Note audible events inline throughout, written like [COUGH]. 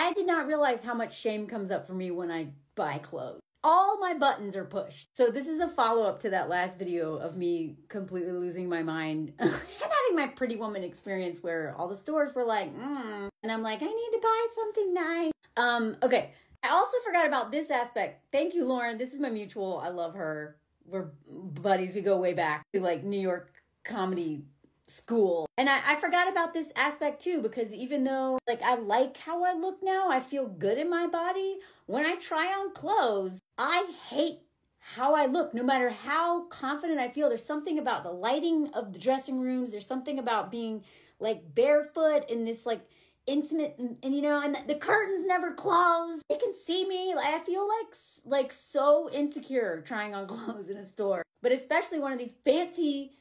I did not realize how much shame comes up for me when I buy clothes. All my buttons are pushed. So this is a follow up to that last video of me completely losing my mind [LAUGHS] and having my pretty woman experience where all the stores were like, mm, and I'm like, I need to buy something nice. Um, okay. I also forgot about this aspect. Thank you, Lauren. This is my mutual. I love her. We're buddies. We go way back to like New York comedy school. And I, I forgot about this aspect too, because even though like I like how I look now, I feel good in my body. When I try on clothes, I hate how I look, no matter how confident I feel. There's something about the lighting of the dressing rooms. There's something about being like barefoot in this like intimate and, and, you know and the curtains never close they can see me like i feel like like so insecure trying on [LAUGHS] clothes in a store but especially one of these fancy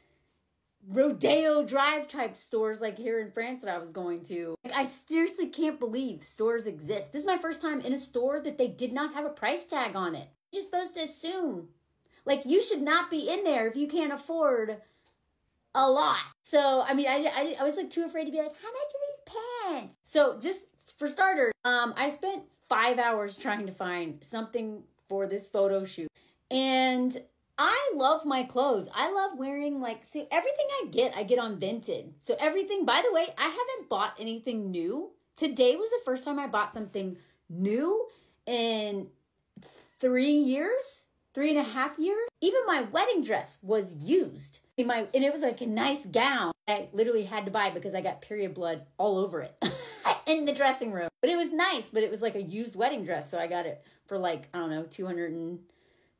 rodeo drive type stores like here in France that I was going to. Like, I seriously can't believe stores exist. This is my first time in a store that they did not have a price tag on it. You're supposed to assume. Like you should not be in there if you can't afford a lot. So, I mean, I, I, I was like too afraid to be like, how much are these pants? So just for starters, um, I spent five hours trying to find something for this photo shoot. And I love my clothes. I love wearing like see everything I get, I get on Vinted. So everything, by the way, I haven't bought anything new. Today was the first time I bought something new in three years, three and a half years. Even my wedding dress was used. In my and it was like a nice gown. I literally had to buy because I got period blood all over it [LAUGHS] in the dressing room. But it was nice, but it was like a used wedding dress, so I got it for like, I don't know, 200 and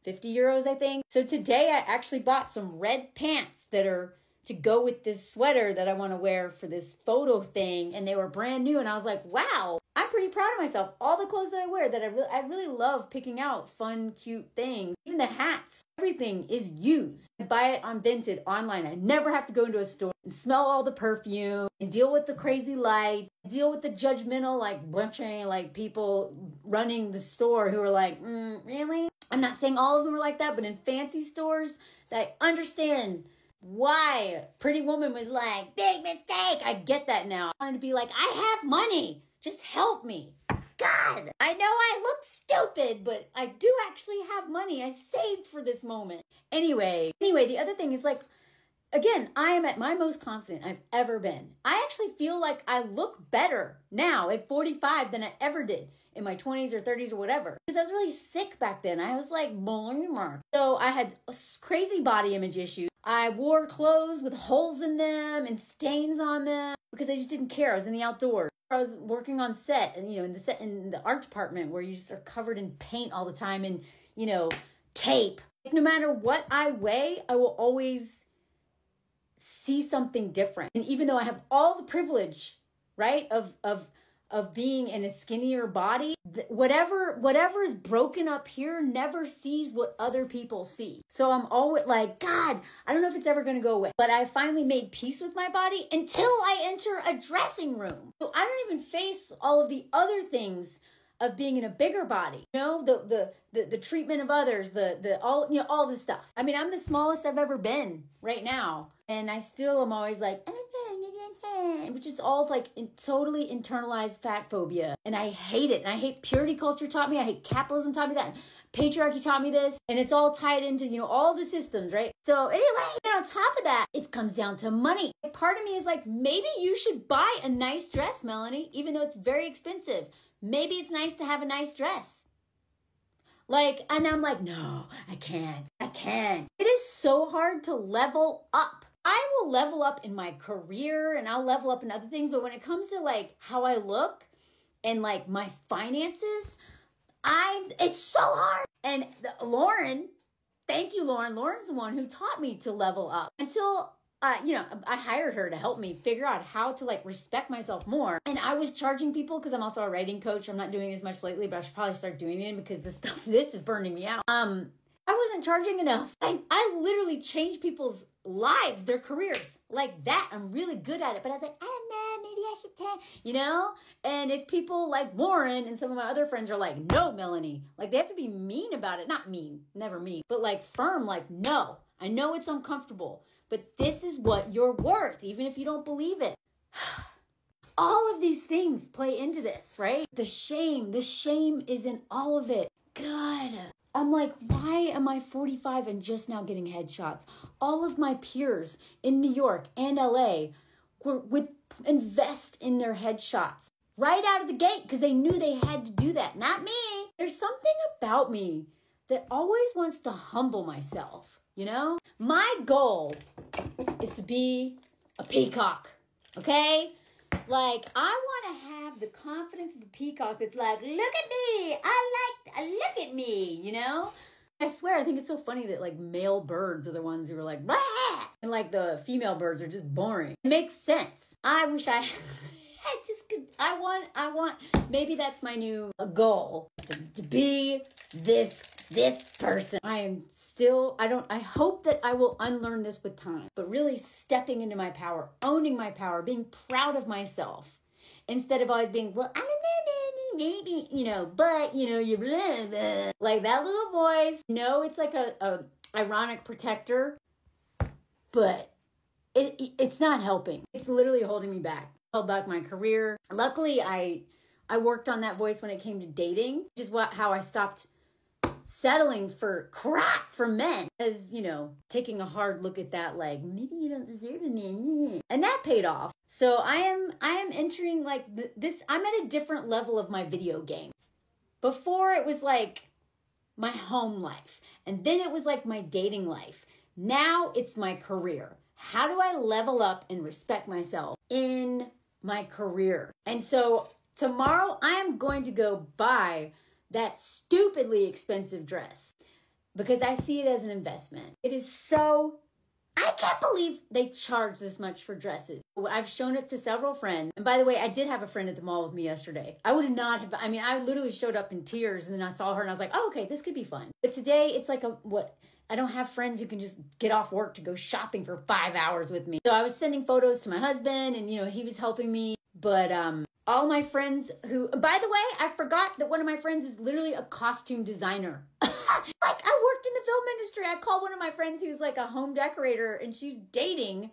50 euros, I think. So today I actually bought some red pants that are to go with this sweater that I want to wear for this photo thing. And they were brand new. And I was like, wow, I'm pretty proud of myself. All the clothes that I wear that I really, I really love picking out fun, cute things. Even the hats, everything is used. I buy it on Vinted online. I never have to go into a store and smell all the perfume and deal with the crazy light, deal with the judgmental, like bunching, like people running the store who are like, mm, really? I'm not saying all of them are like that, but in fancy stores that understand why Pretty Woman was like, big mistake. I get that now. I wanted to be like, I have money. Just help me. God, I know I look stupid, but I do actually have money. I saved for this moment. Anyway, anyway, the other thing is like, again, I am at my most confident I've ever been. I actually feel like I look better now at 45 than I ever did in my 20s or 30s or whatever. Because I was really sick back then. I was like, mark. So I had crazy body image issues. I wore clothes with holes in them and stains on them because I just didn't care. I was in the outdoors. I was working on set and, you know, in the set, in the art department where you just are covered in paint all the time and, you know, tape. Like, no matter what I weigh, I will always see something different. And even though I have all the privilege, right, of, of, of being in a skinnier body whatever whatever is broken up here never sees what other people see. So i'm always like god i don't know if it's ever going to go away. But i finally made peace with my body until i enter a dressing room. So i don't even face all of the other things of being in a bigger body you know? The the the, the treatment of others the the all you know all this stuff. I mean i'm the smallest i've ever been right now and i still am always like which is all like in, totally internalized fat phobia and i hate it and i hate purity culture taught me i hate capitalism taught me that patriarchy taught me this and it's all tied into you know all the systems right so anyway and on top of that it comes down to money part of me is like maybe you should buy a nice dress melanie even though it's very expensive maybe it's nice to have a nice dress. Like, and I'm like, no, I can't. I can't. It is so hard to level up. I will level up in my career and I'll level up in other things, but when it comes to like how I look and like my finances, I it's so hard. And Lauren, thank you, Lauren. Lauren's the one who taught me to level up until uh, you know, I hired her to help me figure out how to like respect myself more. And I was charging people because I'm also a writing coach. I'm not doing as much lately, but I should probably start doing it because the [LAUGHS] stuff this is burning me out. Um, I wasn't charging enough. I, I literally changed people's lives, their careers like that. I'm really good at it. But I was like, I don't know, maybe I should tell, you know? And it's people like Lauren and some of my other friends are like, no, Melanie. Like they have to be mean about it. Not mean, never mean, but like firm, like, no, I know it's uncomfortable but this is what you're worth, even if you don't believe it. [SIGHS] all of these things play into this, right? The shame, the shame is in all of it. God. I'm like, why am I 45 and just now getting headshots? All of my peers in New York and LA were, would invest in their headshots right out of the gate because they knew they had to do that. Not me. There's something about me that always wants to humble myself, you know? My goal is to be a peacock, okay? Like, I want to have the confidence of a peacock that's like, look at me. I like, uh, look at me, you know? I swear, I think it's so funny that like male birds are the ones who are like, Bah! and like the female birds are just boring. It makes sense. I wish I. [LAUGHS] I just could. I want. I want. Maybe that's my new uh, goal to, to be this this person. I am still. I don't. I hope that I will unlearn this with time. But really stepping into my power, owning my power, being proud of myself, instead of always being well. I don't know, maybe you know, but you know, you blah, blah. like that little voice. No, it's like a, a ironic protector, but it, it's not helping. It's literally holding me back held back my career. Luckily, I I worked on that voice when it came to dating, which is what how I stopped settling for crap for men as you know taking a hard look at that like maybe you don't deserve a man and that paid off. So i am i am entering like th- this i'm at a different level of my video game. Before it was like my home life and then it was like my dating life. Now it's my career. How do i level up and respect myself in my career. And so tomorrow I am going to go buy that stupidly expensive dress because I see it as an investment. It is so I can't believe they charge this much for dresses. I've shown it to several friends. And by the way, I did have a friend at the mall with me yesterday. I would not have, I mean, I literally showed up in tears and then I saw her and I was like, oh, okay, this could be fun. But today it's like a, what? I don't have friends who can just get off work to go shopping for five hours with me. So I was sending photos to my husband and, you know, he was helping me. But um, all my friends who, by the way, I forgot that one of my friends is literally a costume designer. [LAUGHS] like I worked in the film industry. I called one of my friends who's like a home decorator and she's dating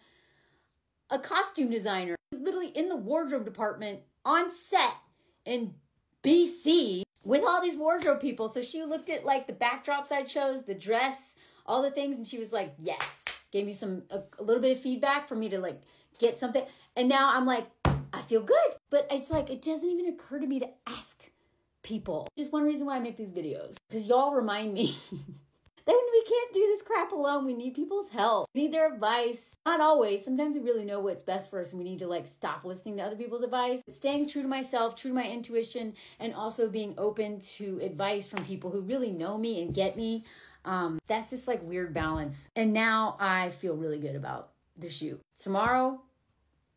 a costume designer. He's literally in the wardrobe department on set in BC with all these wardrobe people. So she looked at like the backdrops I chose, the dress, all the things, and she was like, yes. Gave me some a, a little bit of feedback for me to like get something. And now I'm like, I feel good. But it's like, it doesn't even occur to me to ask people. Just one reason why I make these videos. Because y'all remind me [LAUGHS] that we can't do this crap alone. We need people's help. We need their advice. Not always. Sometimes we really know what's best for us and we need to like stop listening to other people's advice. But staying true to myself, true to my intuition, and also being open to advice from people who really know me and get me. Um, that's this like weird balance. And now I feel really good about the shoot. Tomorrow,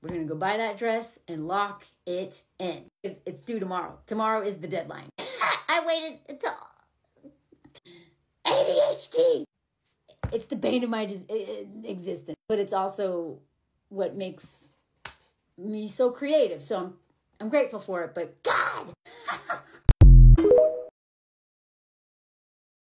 we're gonna go buy that dress and lock it in. It's, it's due tomorrow. Tomorrow is the deadline. [LAUGHS] I waited until ADHD. It's the bane of my existence, but it's also what makes me so creative. So I'm I'm grateful for it. But God. [LAUGHS]